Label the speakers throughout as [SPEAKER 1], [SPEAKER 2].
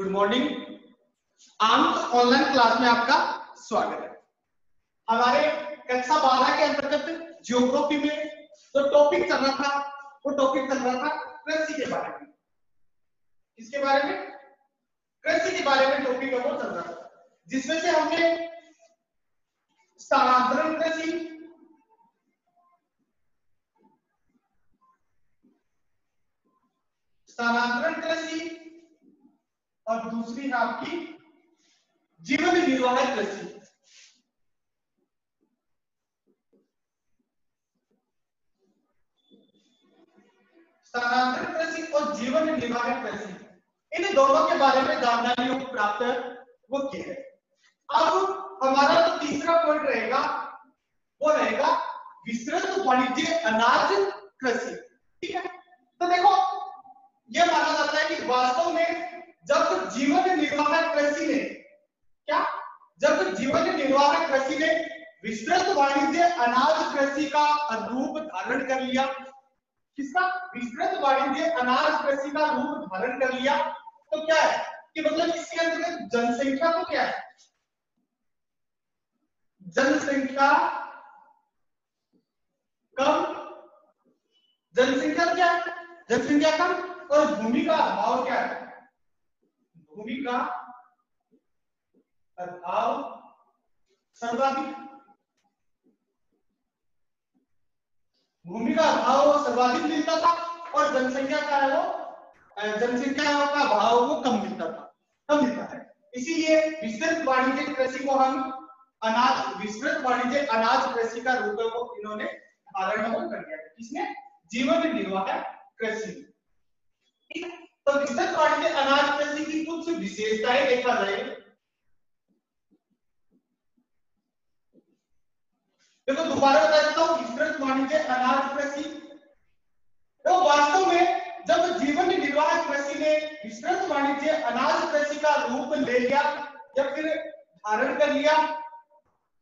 [SPEAKER 1] Good morning अंक online class में आपका स्वागत है। हमारे कक्षा बारह के अंतर्गत जियोग्राफी में जो टॉपिक चल रहा था, वो टॉपिक चल रहा था कृषि के बारे में। इसके बारे में? कृषि के बारे में टॉपिक वो चल रहा था। जिसमें से हमने स्थानांतरण कृषि स्थानांतरण कृषि और दूसरी है आपकी जीवन निर्वाह कृषि स्थानांतरण कृषि और जीवन निर्वाह कृषि इन दोनों के बारे में जानकारियों को प्राप्त वो की है। अब हमारा जो तीसरा पॉइंट रहेगा, वो रहेगा विस्तृत वाणिज्य अनाज कृषि। ठीक है? तो देखो यह माना जाता है कि वास्तव में जब जीवन निर्वाह कृषि ने क्या? जब जीवन निर्वाह कृषि ने विस्तृत वाणिज्य, अनाज कृषि का रूप धारण कर लिया, किसका? विस्तृत वाणिज्य, अनाज कृषि का रूप धारण कर लिया तो क्या है? कि मतलब इसके अंतर्गत जनसंख्या तो क्या है? जनसंख्या कम, जनसंख्या क्या है? जनसंख्या कम और भूमि का अभाव क्या है? भूमि का अभाव, सर्वाधिक। भूमि का अभाव, सर्वाधिक मिलता था और जनसंख्या का है वो जनसंख्या का भाव वो कम मिलता था, कम मिलता है। इसीलिए विस्तृत वाणिज्य कृषि को हम अनाज, विस्तृत वाणिज्य अनाज कृषि का रूप इन्होंने धारण कर लिया। किसने जीवन निर्वाह कृषि। तो विस्तृत वाणिज्य अनाज कुछ विशेषताएँ देखा जाए। देखो, दोबारा बता देता हूँ विस्तृत वाणिज्य अनाज कृषि। तो वास्तव में जब जीवन निर्वाह कृषि ने विस्तृत वाणिज्य अनाज कृषि का रूप ले लिया, या फिर धारण कर लिया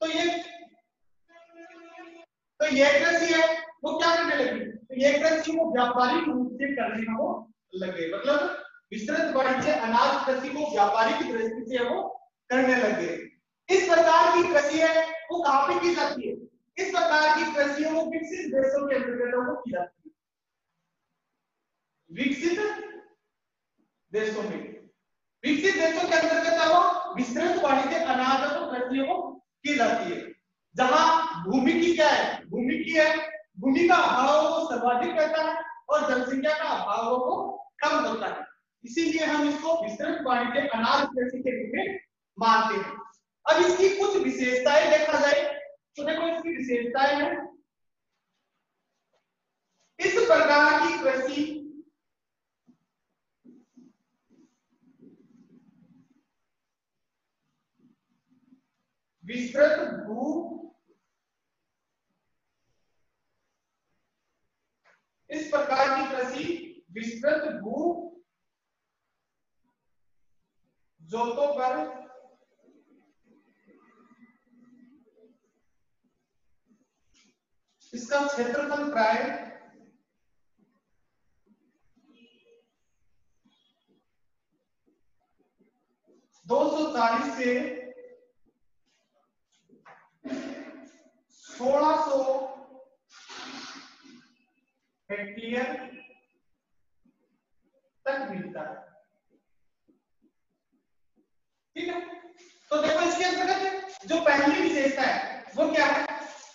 [SPEAKER 1] तो ये तो ये कृषि है, वो क्या करने लगी? तो ये कृषि वो व्यापारिक रूप से करने को लगे। मतलब विस्तृत वाणिज्य अनाज कृषि को व्यापारिक दृष्टि से वो करने लगे। इस प्रकार की कृषि है, वो कहाँ पे की जाती है? इस प्रकार की कृषि वो विकसित देशों के अंतर्गत वो की जाती है। विकसित देशों में। विकसित देशों के अंतर्गत वो विस्तृत वाणिज्य अनाज और कृषि वो की जाती है। जहाँ भूमि की क्या है? भूमि की है। भूमि का अभाव सर्वाधिक रहता है और जनसंख्या का अभाव वो कम होता है। इसीलिए हम इसको विस्तृत वाणिज्य अनाज कृषि के रूप में मानते हैं। अब इसकी कुछ विशेषताएँ देखा जाए। तो देखो इसकी विशेषताएँ हैं? इस प्रकार की कृषि विस्तृत भू इस प्रकार की कृषि विस्तृत भू जोतों पर इसका क्षेत्रफल प्राय दो सौ चालीस से सोलह सौ हेक्टेयर तक मिलता है। ठीक है? तो देखो इसके अंतर्गत जो पहली विशेषता है, वो क्या है?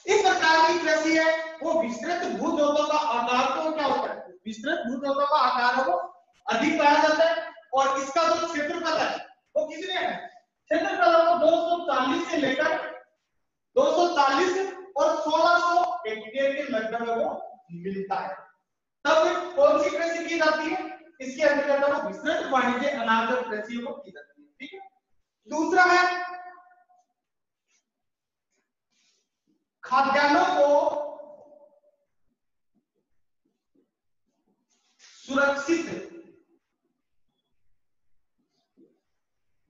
[SPEAKER 1] इस प्रकार की कृषि है, वो विस्तृत भूजोतों का आकार तो क्या होता है? विस्तृत भूजोतों का आकार वो अधिक पाया जाता है, और इसका जो क्षेत्रफल है, वो कितने है? क्षेत्रफल है वो 240 से लेकर 240 और 1600 हेक्टेयर के लगभग वो मिलता है। तब कौन सी कृषि की जाती है? इसके अंतर्गत विस्तृत वाणिज्य अनाज और कृषि को की जाती है। दूसरा है खाद्यान्नों को सुरक्षित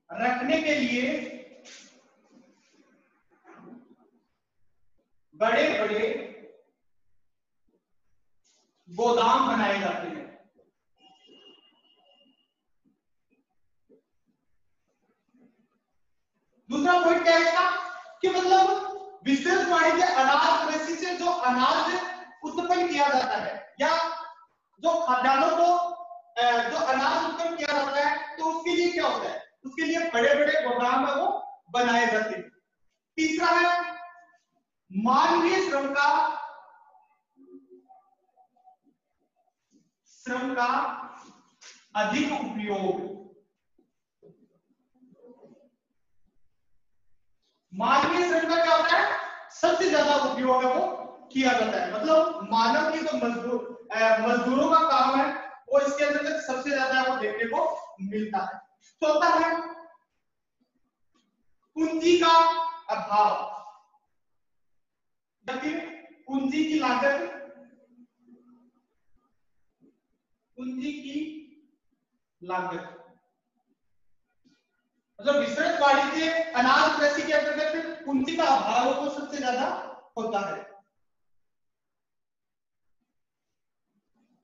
[SPEAKER 1] रखने के लिए बड़े बड़े गोदाम बनाए जाते हैं। दूसरा पॉइंट क्या है इसका? कि मतलब विस्तृत वाणिज्य अनाज कृषि से जो अनाज उत्पन्न किया जाता है, या जो खाद्यान्नों को जो अनाज उत्पन्न किया जाता है तो उसके लिए क्या होता है? उसके लिए बड़े बड़े गोदाम है वो बनाए जाते हैं। तीसरा है, मानवीय श्रम का श्रम का अधिक उपयोग मानवीय श्रम का क्या होता है उपयोग है वो किया जाता है। मतलब मानव की जो मजदूर मजदूरों का काम है, वो इसके अंदर सबसे ज़्यादा वो देखने को मिलता है। चौथा है पूंजी का अभाव। पूंजी की लागत पूंजी की लागत। मतलब विस्तृत वाणिज्य अनाज कृषि के अंतर्गत पूंजी का अभाव को सबसे ज़्यादा होता है।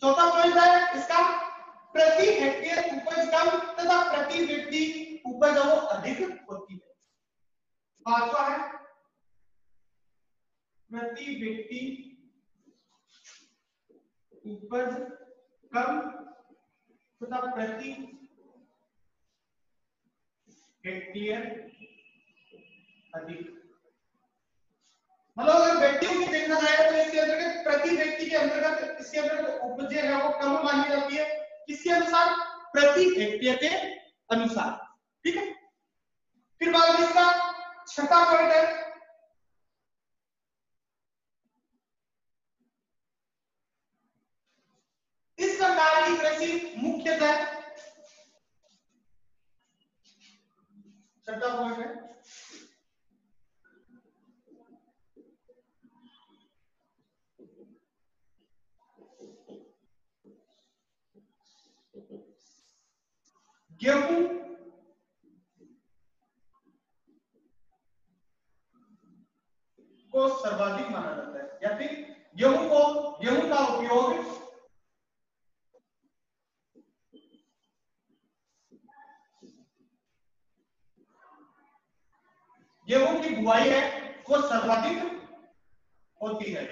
[SPEAKER 1] चौथा पॉइंट है इसका प्रति हेक्टेयर उपज कम तथा प्रति व्यक्ति उपज वो अधिक होती है। पांचवा है, प्रति व्यक्ति उपज कम तथा प्रति हेक्टेयर अधिक मतलब अगर व्यक्तियों की देखा जाए तो इसके अंतर्गत प्रति व्यक्ति के अंतर्गत इसके अंतर्गत उपज है वो कम मानी जाती है। किसके अनुसार? प्रति व्यक्ति के अनुसार। ठीक है? फिर बाद इसका छठा पॉइंट है इस प्रकार की कृषि मुख्यतः छठा पॉइंट है गेहूँ को सर्वाधिक माना जाता है। या फिर गेहूँ को, गेहूँ का उपयोग गेहूँ की बुआई है, वो सर्वाधिक होती है।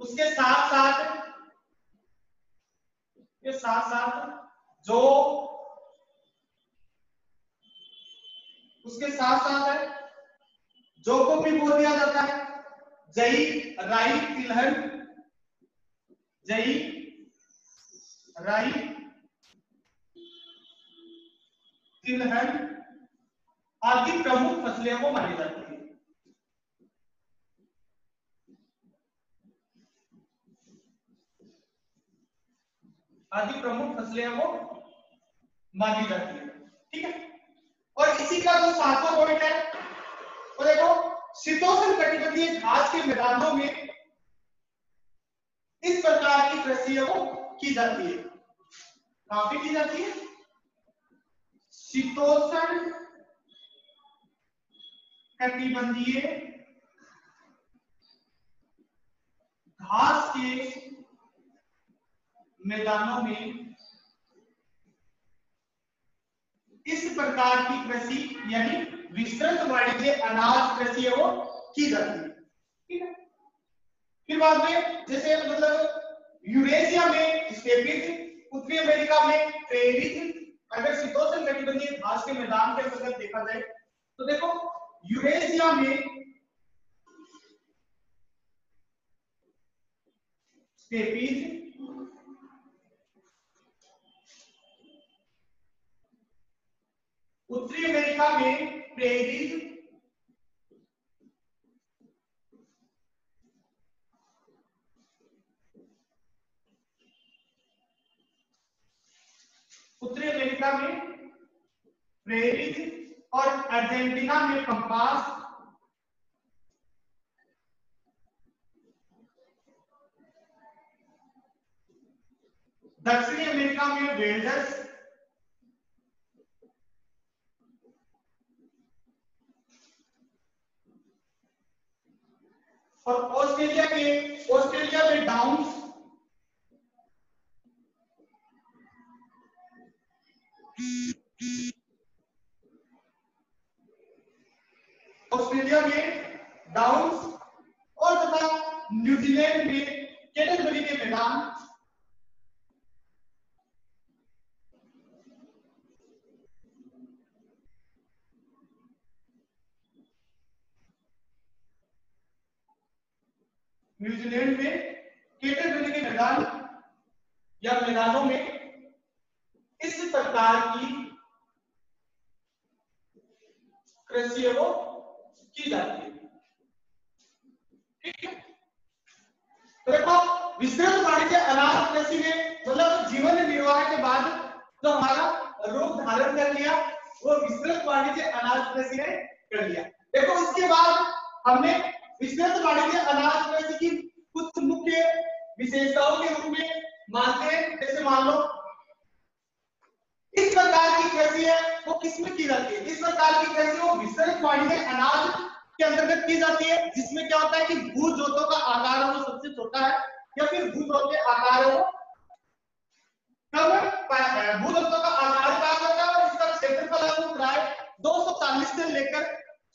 [SPEAKER 1] उसके साथ साथ के साथ साथ जो, उसके साथ साथ है जो को भी बोल दिया जाता है। जई राई तिलहन। जई राई तिलहन। आदि प्रमुख फ़सलें को मानी जाती है। आदि प्रमुख फ़सलें वो मानी जाती है। ठीक है? और इसी का जो सातवां पॉइंट है वो देखो शीतोषण कटिबंधीय घास के मैदानों में इस प्रकार की कृषि की जाती है। कहाँ की जाती है। शीतोषण कटिबंधीय घास के मैदानों में इस प्रकार की कृषि, यानी विस्तृत वाणिज्य, अनाज कृषि है वो की जाती है। फिर बाद में, जैसे मतलब यूरेशिया में स्टेपिज उत्तरी अमेरिका में प्रेरित अगर शीतोष्ण कटिबंधीय घास के मैदान के अंतर्गत देखा जाए तो देखो, यूरेशिया में स्टेपिज उत्तरी अमेरिका में प्रेरित उत्तरी अमेरिका में प्रेरित और अर्जेंटीना में कंपास दक्षिणी अमेरिका में वेल्डर्स और ऑस्ट्रेलिया के, ऑस्ट्रेलिया में डाउन्स ऑस्ट्रेलिया में डाउन्स और तथा न्यूजीलैंड में कैटेगरी के मैदान। न्यूजीलैंड में कैटेगरी के मैदान या मैदानों में इस प्रकार की कृषि वो की जाती है। ठीक है? तो देखो, विस्तृत वाणिज्य अनाज कृषि में मतलब जीवन निर्वाह के बाद जो हमारा रूप धारण कर लिया, वो विस्तृत वाणिज्य अनाज कृषि ने कर लिया। देखो इसके बाद हमने विस्तृत वाणिज्य अनाज कृषि की कुछ मुख्य विशेषताओं के रूप में मानते हैं। जैसे मान लो, इस प्रकार की कृषि है, वो किसमें की जाती है? इस प्रकार की कृषि वो विस्तृत वाणिज्य अनाज के अंतर्गत की जाती है, जिसमें क्या होता है कि भू जोतों का आकार वो सबसे छोटा है, या फिर भू जोत के आकार वो कम भू जोतों का आकार कहा जाता है और इसका क्षेत्रफल है वो प्राय 240 से लेकर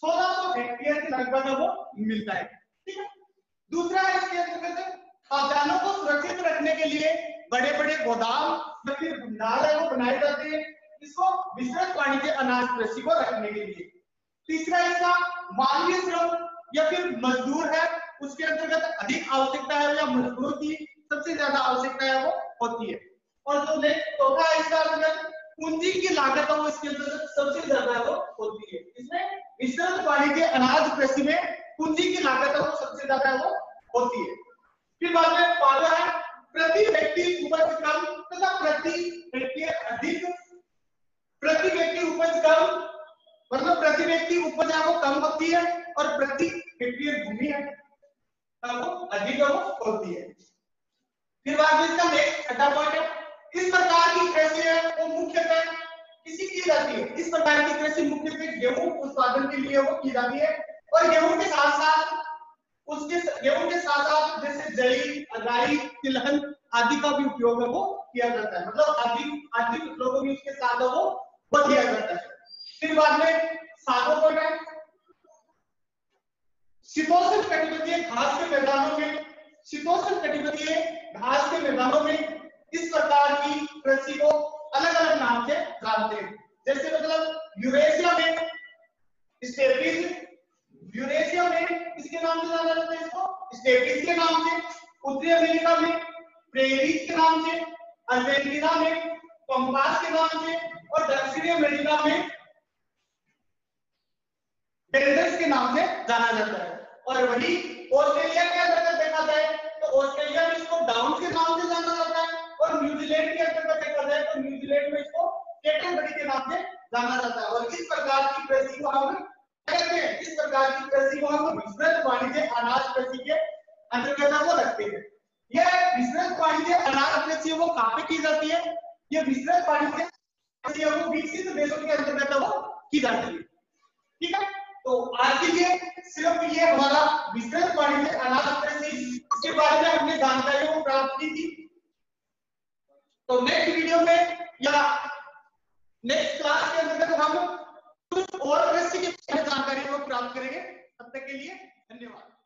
[SPEAKER 1] 1600 हेक्टेयर के लगभग वो मिलता है। ठीक है? दूसरा है इसके अंतर्गत खाद्यान्नों को सुरक्षित रखने के लिए बड़े बड़े गोदाम फिर भंडार है वो बनाए जाते हैं। इसको विस्तृत वाणिज्य अनाज कृषि को रखने के लिए। तीसरा इसका मानवीय श्रम या फिर मजदूर है, उसके अंतर्गत अधिक आवश्यकता है या मजदूरों की सबसे ज़्यादा आवश्यकता है वो होती है। और जो नेक्स्ट चौथा है इसका अंतर्गत पूंजी की लागत है वो इसके अंतर्गत सबसे ज़्यादा वो होती है। इसमें विस्तृत वाणिज्य अनाज कृषि में पूंजी की लागत है, वो सबसे ज़्यादा वो होती है। फिर बाद में पांचवा है, प्रति व्यक्ति उपज कम तथा प्रति हेक्टेयर अधिक। प्रति व्यक्ति उपज कम मतलब प्रति व्यक्ति उपज है, वो कम होती है और प्रति हेक्टेयर भूमि है वो अधिक वो होती है। फिर बाद में इसका नेक्स्ट छठा पॉइंट है। इस प्रकार की कृषि है, वो मुख्यतः किसी की जाती है। इस प्रकार की कृषि मुख्यतः गेहूँ उत्पादन के लिए वो की जाती है। और गेहूँ के साथ साथ उसके गेहूँ के साथ साथ जैसे जई राई, तिलहन आदि का भी उपयोग है वो किया जाता है। मतलब आदि आदि फ़सलों को भी उसके साथ वो वो किया जाता है। फिर बाद में सातों को है शीतोष्ण कटिबंधीय घास के मैदानों में, शीतोष्ण कटिबंधीय घास के मैदानों में इस प्रकार की कृषि को अलग अलग नाम से जानते हैं। जैसे मतलब यूरेशिया में स्टेपीज यूरेशिया में किसके नाम से जाना जाता है इसको? स्टेपिस के नाम से, उत्तरी अमेरिका में प्रेरीज के नाम से, अर्जेंटीना में पंपास के नाम से, और दक्षिणी अमेरिका में टेंडर्स के नाम से जाना जाता है। और वही ऑस्ट्रेलिया के अंतर्गत देखा जाए तो ऑस्ट्रेलिया में इसको डाउन के नाम से जाना जाता है। और न्यूजीलैंड के अंदर अंतर्गत देखा जाए तो न्यूजीलैंड में इसको कैटेगरी के नाम से जाना जाता है। और इस प्रकार की कृषि को हम कहते हैं? इस प्रकार की कृषि को हम विस्तृत वाणिज्य अनाज कृषि के अंतर्गत वो रखते हैं। यह विस्तृत वाणिज्य अनाज कृषि वो कहाँ पे की जाती है? ये विस्तृत वाणिज्य कृषि वो विकसित देशों के अंतर्गत वो की जाती है। ठीक है? तो आज के लिए सिर्फ़ ये हमारा विस्तृत वाणिज्य अनाज कृषि के बारे में हमने जानकारी को प्राप्त की थी। तो नेक्स्ट वीडियो में या नेक्स्ट क्लास के अंदर तक हम कुछ और कृषि की जानकारी प्राप्त करेंगे। तब तक के लिए धन्यवाद।